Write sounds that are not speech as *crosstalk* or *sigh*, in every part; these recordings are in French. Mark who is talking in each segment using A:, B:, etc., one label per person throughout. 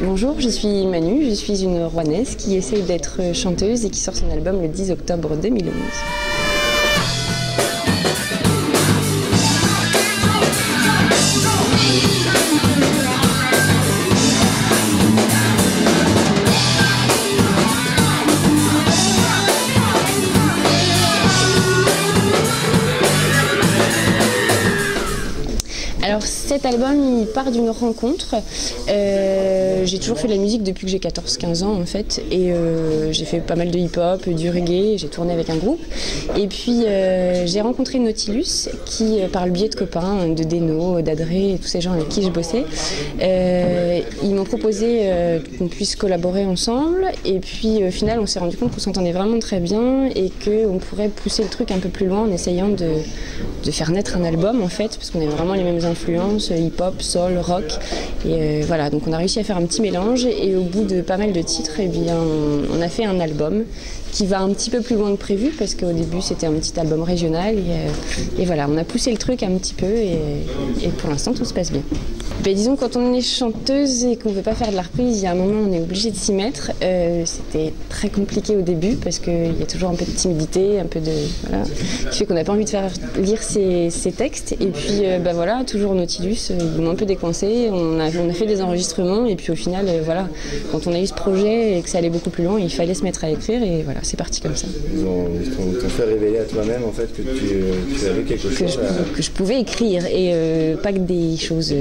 A: Bonjour, je suis Manu, je suis une Rouennaise qui essaye d'être chanteuse et qui sort son album le 10 octobre 2011. Alors cet album, il part d'une rencontre. Euh, j'ai toujours fait de la musique depuis que j'ai 14-15 ans en fait. Et euh, j'ai fait pas mal de hip-hop, du reggae, j'ai tourné avec un groupe. Et puis euh, j'ai rencontré Nautilus qui, par le biais de copains, de Deno, d'Adré tous ces gens avec qui je bossais, ils m'ont proposé qu'on puisse collaborer ensemble. Et puis au final, on s'est rendu compte qu'on s'entendait vraiment très bien et qu'on pourrait pousser le truc un peu plus loin en essayant de, faire naître un album en fait, parce qu'on est vraiment les mêmes influences, hip-hop, soul, rock. Euh, voilà, donc on a réussi à faire un petit mélange et au bout de pas mal de titres, eh on a fait un album qui va un petit peu plus loin que prévu parce qu'au début c'était un petit album régional et, euh, voilà, on a poussé le truc un petit peu et, pour l'instant tout se passe bien. Ben, disons quand on est chanteuse et qu'on ne veut pas faire de la reprise, il y a un moment on est obligé de s'y mettre. Euh, c'était très compliqué au début parce qu'il y a toujours un peu de timidité, un peu de voilà, qui fait qu'on n'a pas envie de faire lire ses, textes. Et puis ben voilà, toujours Nautilus, ils m'ont un peu décoincé. On a, on a fait des enregistrements et puis au final voilà, quand on a eu ce projet et que ça allait beaucoup plus loin, il fallait se mettre à écrire et voilà c'est parti comme ça.
B: Ils ont, fait révéler à toi-même en fait que tu, avais quelque chose
A: que je, que je pouvais écrire et euh, pas que des choses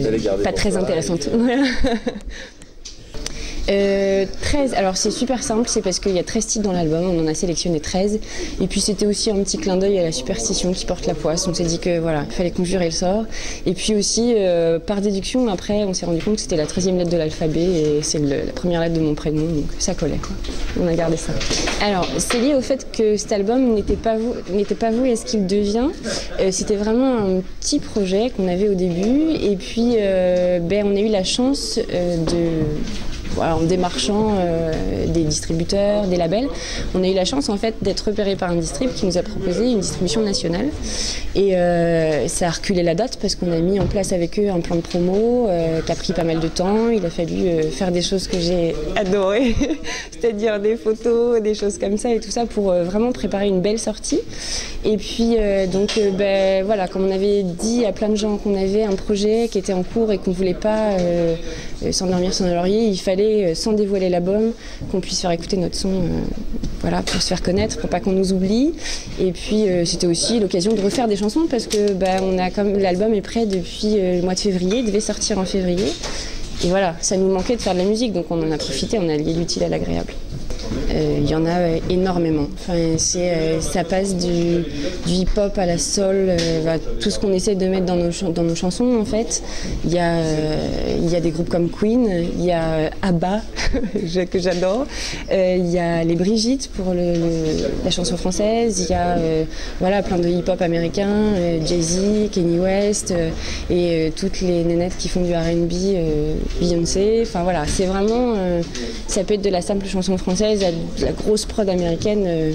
A: pas très intéressantes. 13, *laughs* euh, alors c'est super simple, c'est parce qu'il y a 13 titres dans l'album, on en a sélectionné 13. Et puis c'était aussi un petit clin d'œil à la superstition qui porte la poisse. On s'est dit que voilà, il fallait conjurer le sort. Et puis aussi, euh, par déduction, après, on s'est rendu compte que c'était la 13e lettre de l'alphabet et c'est la première lettre de mon prénom, donc ça collait. On a gardé ça. Alors, c'est lié au fait que cet album n'était pas pas vous et ce qu'il devient. Euh, c'était vraiment un petit projet qu'on avait au début. Et puis, ben, on a eu la chance de en démarchant euh, des distributeurs, des labels, on a eu la chance en fait d'être repéré par un distrib qui nous a proposé une distribution nationale. Et euh, ça a reculé la date parce qu'on a mis en place avec eux un plan de promo euh, qui a pris pas mal de temps. Il a fallu faire des choses que j'ai adorées, *laughs* c'est-à-dire des photos, des choses comme ça et tout ça pour vraiment préparer une belle sortie. Et puis donc ben, voilà, comme on avait dit à plein de gens qu'on avait un projet qui était en cours et qu'on ne voulait pas s'endormir sur nos lauriers, il fallait euh, sans dévoiler l'album, qu'on puisse faire écouter notre son euh, voilà, pour se faire connaître, pour pas qu'on nous oublie. Et puis euh, c'était aussi l'occasion de refaire des chansons parce que bah, on a comme l'album est prêt depuis le mois de février, il devait sortir en février. Et voilà, ça nous manquait de faire de la musique, donc on en a profité, on a lié l'utile à l'agréable. Euh, il y en a euh, énormément. Enfin, euh, ça passe du, hip-hop à la soul, tout ce qu'on essaie de mettre dans nos, dans nos chansons en fait. Il y, a, y des groupes comme Queen, il y a ABBA *laughs* que j'adore, il y a les Brigitte pour la chanson française, il y a voilà, plein de hip-hop américains, Jay-Z, Kanye West et toutes les nénettes qui font du R&B, Beyoncé. Enfin voilà, c'est vraiment, ça peut être de la simple chanson française la grosse prod américaine, euh,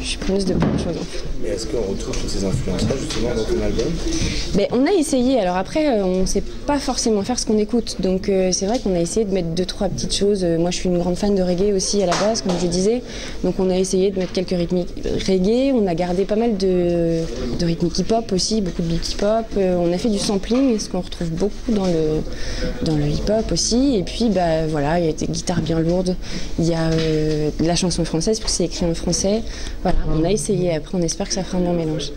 A: je suis preneuse de plein de choses.
B: Et est-ce qu'on retrouve toutes ces influences-là justement dans ton album?
A: Ben, On a essayé. Alors après, euh, on ne sait pas forcément faire ce qu'on écoute. Donc euh, c'est vrai qu'on a essayé de mettre deux, trois petites choses. Moi, je suis une grande fan de reggae aussi à la base, comme je disais. Donc on a essayé de mettre quelques rythmiques reggae. On a gardé pas mal de, de rythmiques hip-hop aussi, beaucoup de beat hip-hop. on a fait du sampling, ce qu'on retrouve beaucoup dans le, dans le hip-hop aussi. Et puis, bah, voilà, il y a des guitares bien lourdes. Il y a la chanson française, puisque c'est écrit en français. Voilà, on a essayé. Après, on espère que ça fera un bon mélange.